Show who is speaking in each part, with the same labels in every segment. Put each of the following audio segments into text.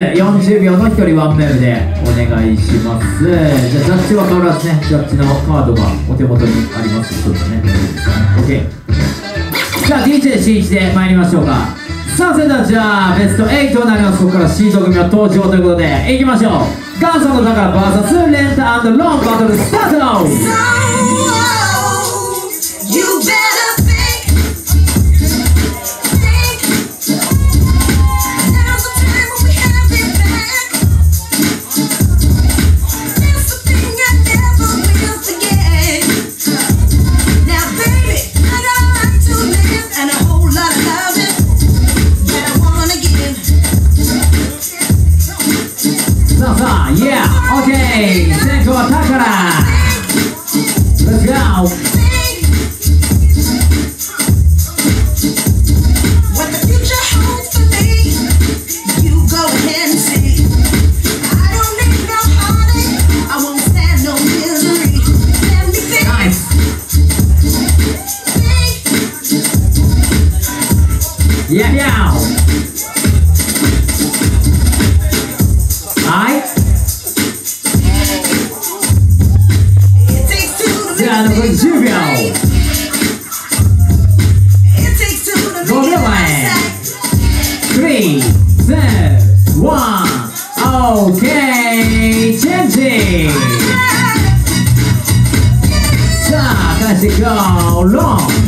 Speaker 1: 40秒の1人ワンメールでお願いします。じゃあジャッジは変わらずねジャッジのカードがお手元にありますちょっとね。OK さあ DJ 新一で参りましょうか。さあそれではじゃあベスト8となります。ここからシート組は登場ということでいきましょう。元祖の宝 VS レンタロンバトルスタート。
Speaker 2: Let me think,
Speaker 1: Nice.
Speaker 2: Think.
Speaker 1: Yeah yeah Obrigado, Vandível.
Speaker 2: Go Miller. Three, two, one.
Speaker 1: Okay,
Speaker 2: changing. Stop as it
Speaker 1: go
Speaker 3: long.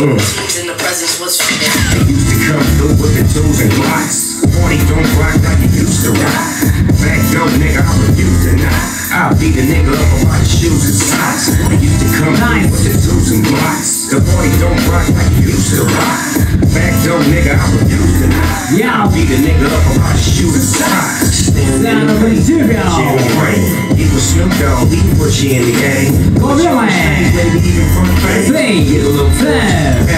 Speaker 3: Mm. Then the presence was fitted.
Speaker 4: I used to come through with the tools and blocks. 40 don't rock like you used to rock. Back young nigga, I refuse to not. I'll beat the nigga up about his shoes and socks. I used to come
Speaker 1: nice.
Speaker 4: through with the tools and blocks. The 40 don't rock like you used to rock. Back young nigga, I refuse to not.
Speaker 1: Yeah,
Speaker 4: I'll beat the nigga up about his shoes and socks.
Speaker 1: Sound
Speaker 4: of a zero. Equal Snoop Dogg, we can put you in the game.
Speaker 1: Go real man.
Speaker 4: Baby, even from the
Speaker 1: face.
Speaker 4: Get a little flash.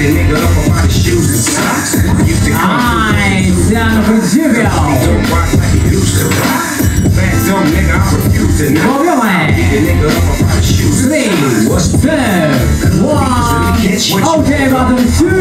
Speaker 4: the nigga up about my shoes and socks. Used to come
Speaker 1: nice, down for Jubio.
Speaker 4: Don't rock like he used to rock. Fat dumb nigga, I refuse to
Speaker 1: know.
Speaker 4: Well,
Speaker 1: your ass.
Speaker 4: Beat the nigga up about his shoes.
Speaker 1: Three, two, one. Okay, about two.